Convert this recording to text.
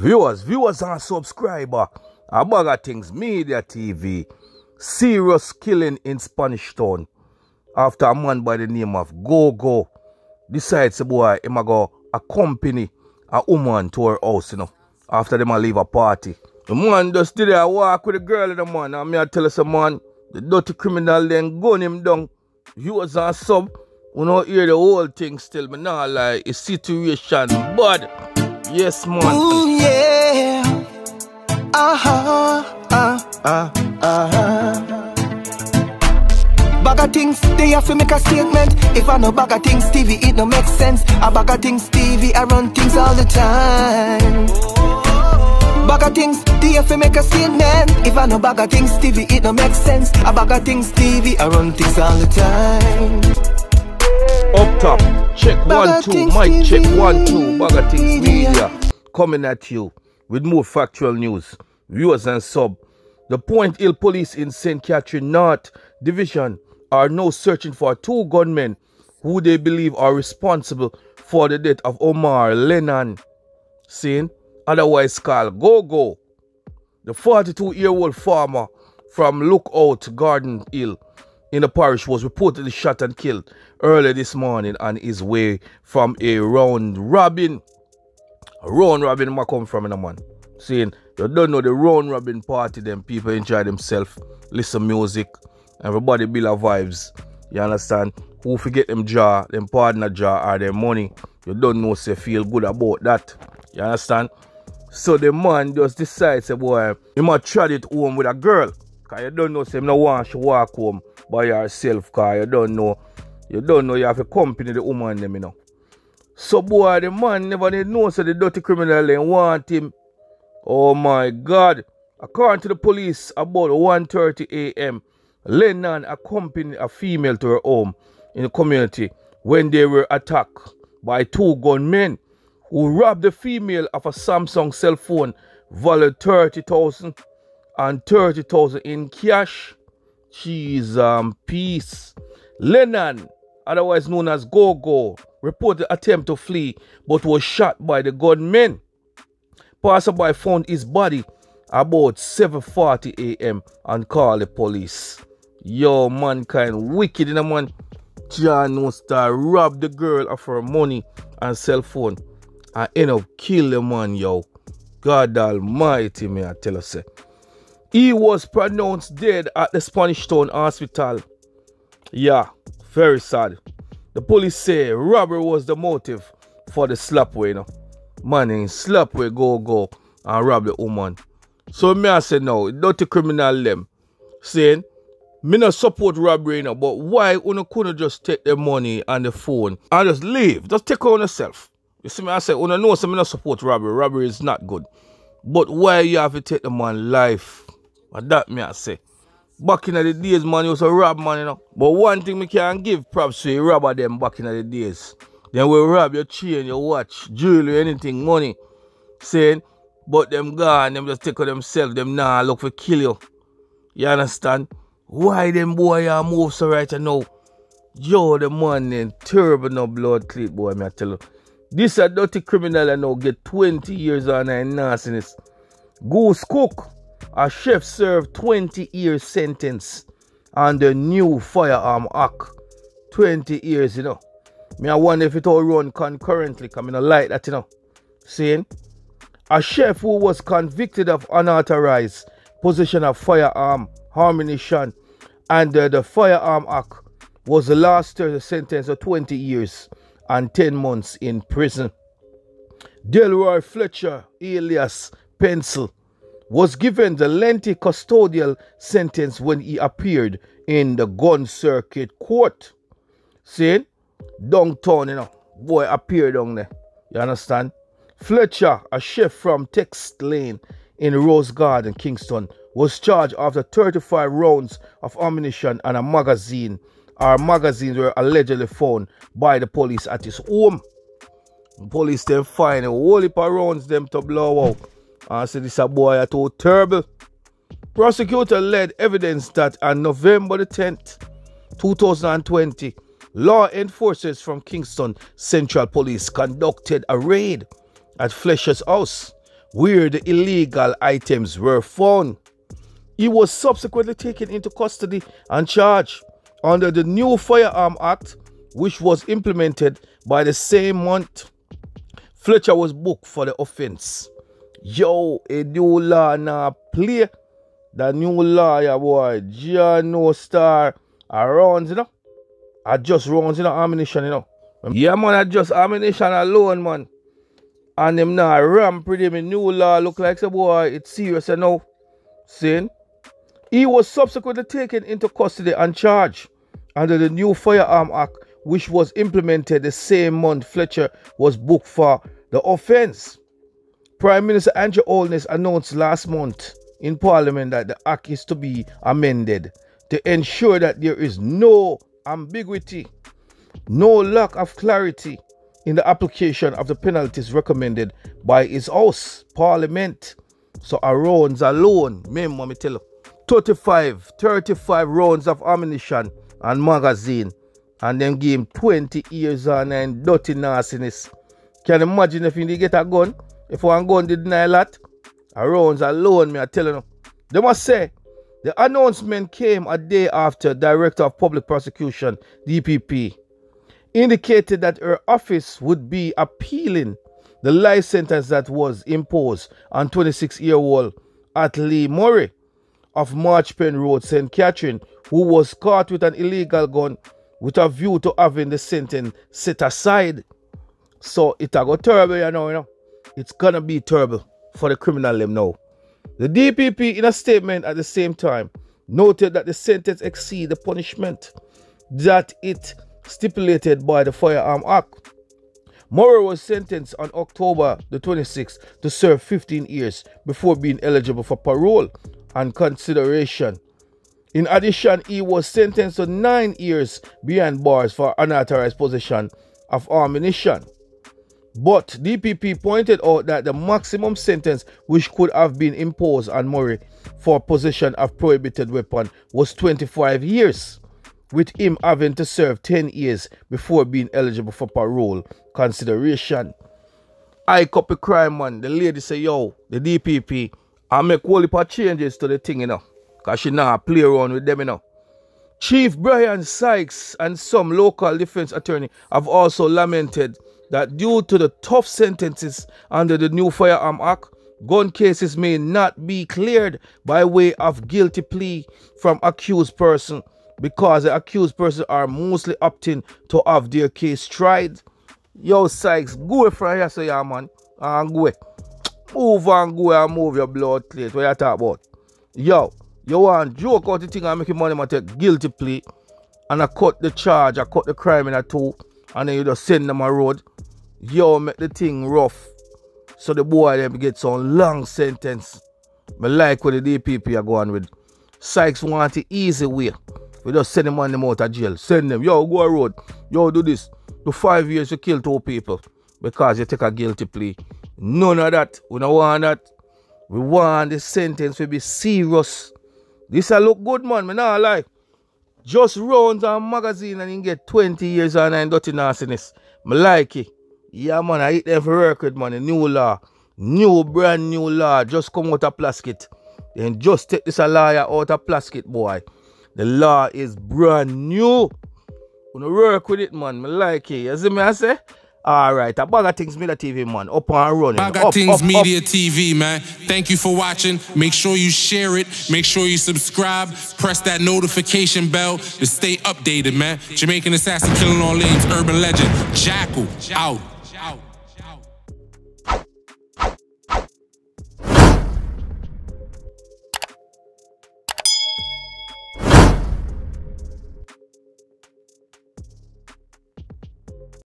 Viewers, viewers and subscriber, a BaggaThingz, Media TV, serious killing in Spanish Town after a man by the name of Go-Go decides a boy him a go accompany a woman to her house, you know, after them a leave a party. The man just did a walk with the girl in the man, and me I tell us a man, the dirty criminal then gun him down. Viewers and sub, we don't hear the whole thing still, but now like, a situation bad. Yes, man. Ooh, yeah. Uh-huh. Uh, uh, uh-huh. BaggaThingz, they have to make a statement. If I know BaggaThingz, Stevie, it no make sense. A BaggaThingz, Stevie, I run things all the time. BaggaThingz, they have to make a statement. If I know BaggaThingz, Stevie, it no make sense. A BaggaThingz, Stevie, I run things all the time. Up top, check one, two, mic check one, two, BaggaThingz Media. Coming at you with more factual news, viewers and sub. The Point Hill Police in St. Catherine North Division are now searching for two gunmen who they believe are responsible for the death of Omar Lennon, seen otherwise called Go-Go. The 42 year old farmer from Lookout Garden Hill in the parish was reportedly shot and killed early this morning on his way from a round robin. A round robin ma come from in a man. Saying you don't know the round robin party, them people enjoy themselves, listen music, everybody build a vibes. You understand? Who forget them jar, them partner jar or their money. You don't know say feel good about that. You understand? So the man just decides, say, boy, he might try it home with a girl. Cause you don't know, say, no one should walk home by herself. Cause you don't know, you don't know you have a company the woman them, you know. So boy, the man never did know, so the dirty criminal they want him. Oh my God. According to the police, about 1.30 a.m., Lennon accompanied a female to her home in the community when they were attacked by two gunmen who robbed the female of a Samsung cell phone valued 30,000 and 30,000 in cash. Cheese and um, peace. Lennon, otherwise known as Go-Go, reported attempt to flee but was shot by the gunmen. Passerby found his body about 7.40 a.m. and called the police. Yo, mankind, wicked in a man. John no star rob the girl of her money and cell phone and end up kill the man, yo. God almighty, me I tell you, say. He was pronounced dead at the Spanish Town Hospital. Yeah, very sad. The police say robbery was the motive for the slapway, you know. Man in slapway go go and rob the woman. So me I say no, dirty criminal them saying me not support robbery, you but why una couldn't just take the money and the phone and just leave? Just take on yourself. You see me, I say, una know say me not support robbery. Robbery is not good. But why you have to take the man life? And that me I say. Back in the days, man, you was a rob man, you know. But one thing me can give props to you robber them back in the days. Then we rob your chain, your watch, jewelry, anything, money. Saying, but them gone, them just take of themselves, them nah look for kill you. You understand? Why them boy are move so right now? Yo, the man then terrible no blood cleat boy, me I tell you. This a dirty criminal I know get 20 years on and nastiness. Goose Cook, a chef served 20 years sentence on the new firearm act. 20 years, you know. Me I wonder if it all run concurrently, coming a like that, you know. Saying a chef who was convicted of unauthorized possession of firearm ammunition under the Firearm Act was the last sentence of 20 years and 10 months in prison. Delroy Fletcher, alias Pencil, was given the lengthy custodial sentence when he appeared in the gun circuit court. Saying, downtown, you know, boy appeared down there. You understand? Fletcher, a chef from Text Lane in Rose Garden, Kingston, was charged after 35 rounds of ammunition and a magazine. Our magazines were allegedly found by the police at his home. Police then find a whole heap of rounds them to blow out. And say this a boy are too terrible. Prosecutor led evidence that on November the 10th, 2020, law enforcers from Kingston Central Police conducted a raid at Fletcher's house where the illegal items were found. He was subsequently taken into custody and charged under the new Firearm Act, which was implemented by the same month. Fletcher was booked for the offense. Yo, a new law now play. The new lawyer boy, Giano Star, around, you know. I just runs, you know, ammunition, you know. Yeah, man, I just ammunition alone, man. And them now ram pretty me new law look like some boy, it's serious, you know. Saying he was subsequently taken into custody and charged under the new Firearm Act, which was implemented the same month Fletcher was booked for the offense. Prime Minister Andrew Holness announced last month in Parliament that the Act is to be amended to ensure that there is no ambiguity, no lack of clarity in the application of the penalties recommended by his House, Parliament. So a rounds alone, remember me tell you, 35, 35 rounds of ammunition and magazine and then give him 20 years on and dirty nastiness. Can you imagine if you get a gun? If one gun did deny a rounds alone, me I tell you. They must say the announcement came a day after Director of Public Prosecution, DPP, indicated that her office would be appealing the life sentence that was imposed on 26-year-old Atlee Murray of March Pen Road, St. Catherine, who was caught with an illegal gun with a view to having the sentence set aside. So it a go terrible, you know, you know. It's gonna be terrible for the criminal them now. The DPP, in a statement at the same time, noted that the sentence exceed the punishment that it stipulated by the Firearm Act. Murray was sentenced on October the 26th to serve 15 years before being eligible for parole and consideration. In addition, he was sentenced to nine years behind bars for unauthorized possession of ammunition. But DPP pointed out that the maximum sentence which could have been imposed on Murray for possession of prohibited weapon was 25 years, with him having to serve 10 years before being eligible for parole consideration. I copy crime man. The lady say, yo, the DPP, I make whole heap changes to the thing, you know. Cause she now play around with them, you know. Chief Bryan Sykes and some local defense attorney have also lamented that due to the tough sentences under the new Firearm Act, gun cases may not be cleared by way of guilty plea from accused person because the accused person are mostly opting to have their case tried. Yo, Sykes, go from here, so yeah, man. And go. Move and go and move your blood plate. What you talk about? Yo, you want joke out the thing and make your money, man, take guilty plea. And I cut the charge, I cut the crime in a two. And then you just send them a road yo make the thing rough. So the boy them get some long sentence. Me like what the DPP are going with. Sykes want the easy way. We just send them on them out of jail. Send them. Yo, go road. Yo, do this. Do five years you kill two people. Because you take a guilty plea. None of that. We don't want that. We want the sentence to be serious. This a look good, man. Me not lie. Just rounds and magazine and you get 20 years on and dirty nastiness. Me like it. Yeah, man, I hit for record, man. A new law. New, brand new law. Just come out of plasket. Then just take this a lawyer out of plasket, boy. The law is brand new. Wanna work with it, man. Me like it. You see me, I say? Alright, a BaggaThingz media TV, man. Up and running. BaggaThingz media up. TV, man. Thank you for watching. Make sure you share it. Make sure you subscribe. Press that notification bell to stay updated, man. Jamaican assassin killing all names. Urban legend. Jackal out.